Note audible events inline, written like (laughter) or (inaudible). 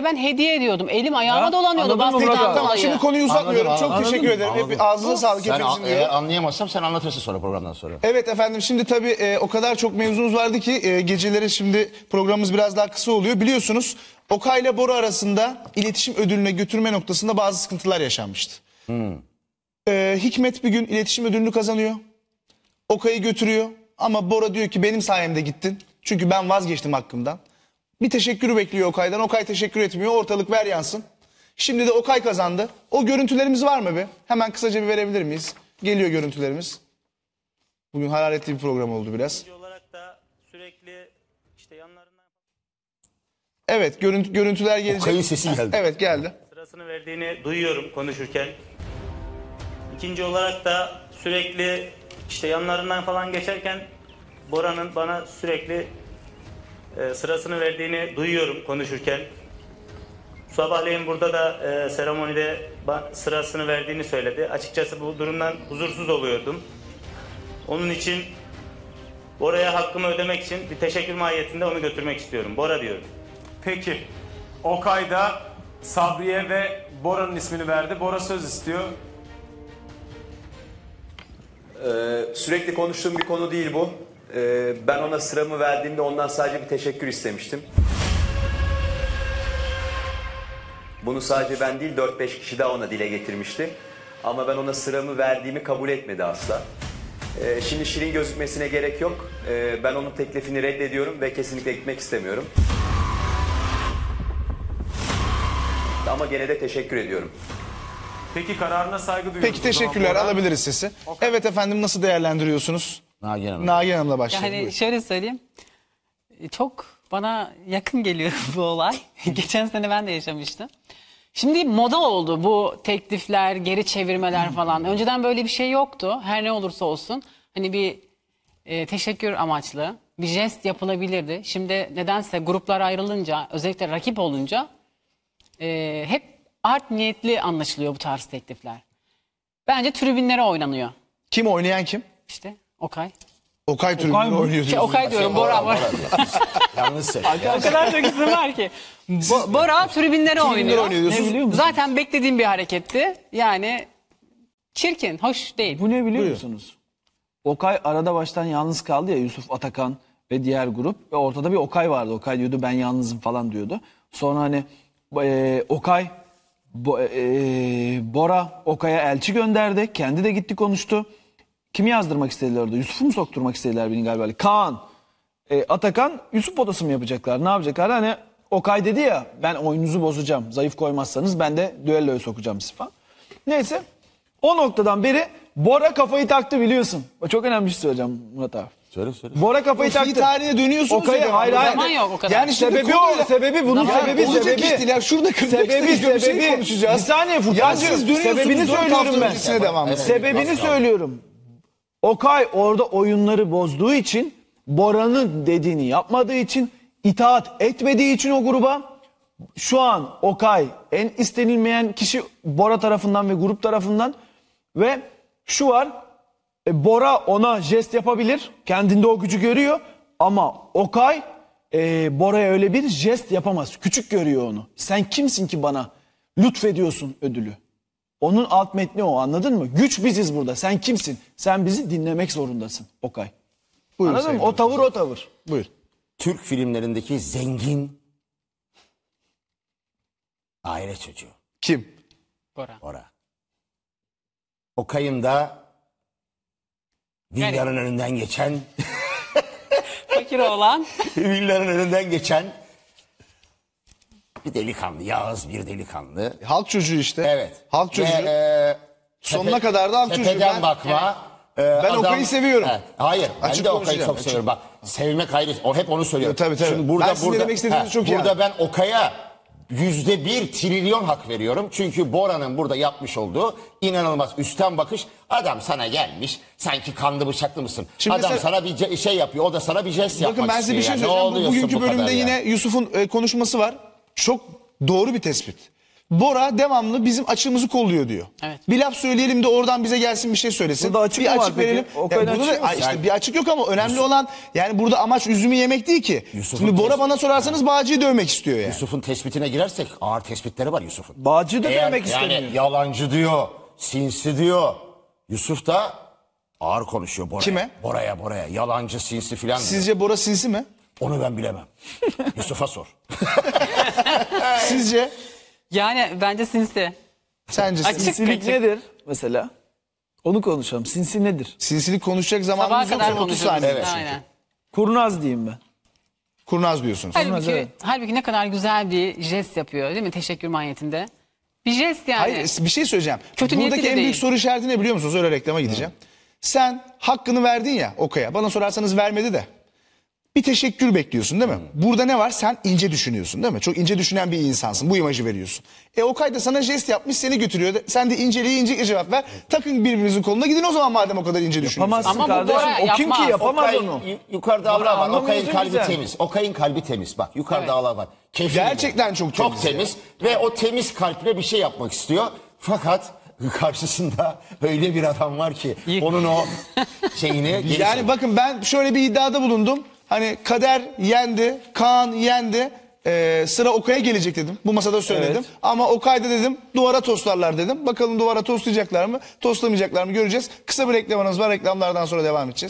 Ya ben hediye ediyordum. Elim ayağıma Ha? dolanıyordu. Anladın mı Murat baskıdan abi? Tamam dolayı. şimdi konuyu uzatmıyorum. Anladım, Çok anladım. teşekkür ederim. Anladım. Hep ağzına sağlık Sen hepimizin an- diyor. eğer anlayamazsam sen anlatırsın sonra programdan sonra. Evet efendim şimdi tabii e, o kadar çok mevzumuz vardı ki e, geceleri şimdi programımız biraz daha kısa oluyor. Biliyorsunuz Okay ile Bora arasında iletişim ödülüne götürme noktasında bazı sıkıntılar yaşanmıştı. E, Hikmet bir gün iletişim ödülünü kazanıyor. Okay'ı götürüyor ama Bora diyor ki benim sayemde gittin. Çünkü ben vazgeçtim hakkımdan. Bir teşekkürü bekliyor Okay'dan. Okay teşekkür etmiyor. Ortalık ver yansın. Şimdi de Okay kazandı. O görüntülerimiz var mı be? Hemen kısaca bir verebilir miyiz? Geliyor görüntülerimiz. Bugün hararetli bir program oldu biraz. Olarak da sürekli işte yanlarından Evet görüntü, görüntüler gelecek. Okay'ın sesi geldi. Evet geldi. sırasını verdiğini duyuyorum konuşurken. İkinci olarak da sürekli işte yanlarından falan geçerken Bora'nın bana sürekli e, sırasını verdiğini duyuyorum konuşurken. Sabahleyin burada da e, seremonide sırasını verdiğini söyledi. Açıkçası bu durumdan huzursuz oluyordum. Onun için Bora'ya hakkımı ödemek için bir teşekkür mahiyetinde onu götürmek istiyorum. Bora diyorum. Peki. Okay da Sabriye ve Bora'nın ismini verdi. Bora söz istiyor. Ee, sürekli konuştuğum bir konu değil bu. Ee, ben ona sıramı verdiğimde ondan sadece bir teşekkür istemiştim. Bunu sadece ben değil 4-5 kişi daha ona dile getirmişti. Ama ben ona sıramı verdiğimi kabul etmedi asla. Ee, şimdi şirin gözükmesine gerek yok. Ee, ben onun teklifini reddediyorum ve kesinlikle gitmek istemiyorum. Ama gene de teşekkür ediyorum. Peki kararına saygı duyuyoruz. Peki teşekkürler alabiliriz sesi. Evet efendim nasıl değerlendiriyorsunuz? Nagihan Hanım. Nagihan Hanım'la başlayalım. Yani Buyurun. şöyle söyleyeyim. Çok bana yakın geliyor (laughs) bu olay. (laughs) Geçen sene ben de yaşamıştım. Şimdi moda oldu bu teklifler, geri çevirmeler falan. Önceden böyle bir şey yoktu. Her ne olursa olsun. Hani bir e, teşekkür amaçlı bir jest yapılabilirdi. Şimdi nedense gruplar ayrılınca, özellikle rakip olunca e, hep art niyetli anlaşılıyor bu tarz teklifler. Bence tribünlere oynanıyor. Kim oynayan kim? İşte Okay. Okay tribünleri oynuyor Şey. Okay diyorum Bora Bora. Yalnız ses. O kadar çok isim var ki. Bo- Bora tribünlere oynuyor. oynuyor diyorsunuz. Ne biliyor musun? Zaten beklediğim bir hareketti. Yani çirkin, hoş değil. Bu ne biliyor musunuz? Okay arada baştan yalnız kaldı ya Yusuf Atakan ve diğer grup. Ve ortada bir Okay vardı. Okay diyordu ben yalnızım falan diyordu. Sonra hani e, Okay Bo- e, Bora Okay'a elçi gönderdi. Kendi de gitti konuştu. Kimi yazdırmak istediler orada? Yusuf'u mu sokturmak istediler beni galiba? Kaan, e, Atakan Yusuf odası mı yapacaklar? Ne yapacaklar? Hani Okay dedi ya ben oyununuzu bozacağım. Zayıf koymazsanız ben de düelloya sokacağım sizi falan. Neyse o noktadan beri Bora kafayı taktı biliyorsun. O çok önemli bir şey söyleyeceğim Murat abi. Söyle söyle. Bora kafayı taktı. tarihine dönüyorsunuz Okay'a- ya. hayır, hayır. Zaman yok o kadar. Yani şimdi Sebebi konuyla- o, sebebi bunun Ya sebebi olacak sebebi. ya. Şurada 45 sebebi bir şey sebebi. konuşacağız. Bir saniye Ya Furkancığım. siz dönüyorsunuz, Sebebini söylüyorum ben. devam. Sebebini söylüyorum. Okay orada oyunları bozduğu için Bora'nın dediğini yapmadığı için itaat etmediği için o gruba şu an Okay en istenilmeyen kişi Bora tarafından ve grup tarafından ve şu var e, Bora ona jest yapabilir. Kendinde o gücü görüyor. Ama Okay e, Bora'ya öyle bir jest yapamaz. Küçük görüyor onu. Sen kimsin ki bana lütfediyorsun ödülü. Onun alt metni o anladın mı? Güç biziz burada. Sen kimsin? Sen bizi dinlemek zorundasın Okay. Buyurun Anladın mı? O tavır o tavır. Buyur. Türk filmlerindeki zengin aile çocuğu. Kim? Bora. Ora. Okay'ın da villanın önünden geçen (laughs) Fakir oğlan. (laughs) villanın önünden geçen bir delikanlı. Yağız bir delikanlı. Halk çocuğu işte. Evet. Halk çocuğu. Ve, e, Sonuna tepe- kadar da halk çocuğu. Tepeden Ben- bakma. e, Ben Okay'ı seviyorum. He, hayır. Ben Açık de Okay'ı konuşacağım, çok açık. seviyorum. Bak sevmek ayrı. O hep onu söylüyor. Yo, tabii, tabii. Şimdi burada, Ben sizin ne demek istediğinizi çok iyi Burada ben Okay'a yüzde bir trilyon hak veriyorum. Çünkü Bora'nın burada yapmış olduğu inanılmaz üstten bakış. Adam sana gelmiş. Sanki kanlı bıçaklı mısın? Şimdi Adam mesela- sana bir ce- şey yapıyor. O da sana bir jest yapmak Bakın ben size bir şey istiyor. yani. Ne söyleyeceğim. Bu oluyorsun bugünkü bu kadar bölümde ya? yine Yusuf'un e, konuşması var. Çok doğru bir tespit. Bora devamlı bizim açığımızı kolluyor diyor. Evet. Bir laf söyleyelim de oradan bize gelsin bir şey söylesin. Burada açık bir mı var açık peki? verelim. Okay'ın Ya burada açığı da- işte Yani- bir açık yok ama önemli olan yani burada amaç üzümü yemek değil ki. Yusuf'un Şimdi Bora bana sorarsanız Bağcı'yı dövmek istiyor yani. Yusuf'un tespitine girersek ağır tespitleri var Yusuf'un. Bağcı da Eğer demek istemiyor. Yani yalancı diyor, sinsi diyor. Yusuf da ağır konuşuyor Bora'ya. Kime? Bora'ya, Bora'ya. Yalancı, sinsi filan diyor. Sizce Bora sinsi mi? Onu ben bilemem. (laughs) Yusuf'a sor. (laughs) Sizce? Yani bence sinsi. Sence Açık. sinsi? Sinsilik Kaçık. nedir mesela? Onu konuşalım. Sinsi nedir? Sinsilik konuşacak Sabaha zamanımız yok. kadar 30 konuşuruz. saniye. Evet. Aynen. Kurnaz diyeyim ben. Kurnaz diyorsunuz. Halbuki, evet. halbuki ne kadar güzel bir jest yapıyor değil mi? Teşekkür mahiyetinde. Bir jest yani. Hayır bir şey söyleyeceğim. Kötü niyetli Buradaki de en büyük değil. soru işareti ne biliyor musunuz? Öyle reklama gideceğim. Sen hakkını verdin ya Okay'a. Bana sorarsanız vermedi de. Bir teşekkür bekliyorsun değil mi? Burada ne var? Sen ince düşünüyorsun değil mi? Çok ince düşünen bir insansın. Bu imajı veriyorsun. E Okay da sana jest yapmış seni götürüyor. Sen de inceliğe ince cevap ver. Takın birbirinizin koluna gidin o zaman madem o kadar ince düşünüyorsun. Yapamazsın Ama bu kardeşim. Bora O kim ki yapamaz Okay, onu. yu- yukarıda Allah var. Okay'ın kalbi güzel. temiz. Okay'ın kalbi temiz. Bak yukarıda Evet. Allah var. Kefil Gerçekten bu. çok Çok temiz ya. temiz. Ve o temiz kalple bir şey yapmak istiyor. Fakat karşısında öyle bir adam var ki onun o şeyini Yani bakın ben şöyle bir iddiada bulundum. Hani Kader yendi, Kaan yendi. Ee, sıra Okay'a gelecek dedim. Bu masada söyledim. Evet. Ama Okay'da dedim duvara tostlarlar dedim. Bakalım duvara tostlayacaklar mı, tostlamayacaklar mı göreceğiz. Kısa bir reklamınız var. Reklamlardan sonra devam edeceğiz.